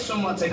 someone take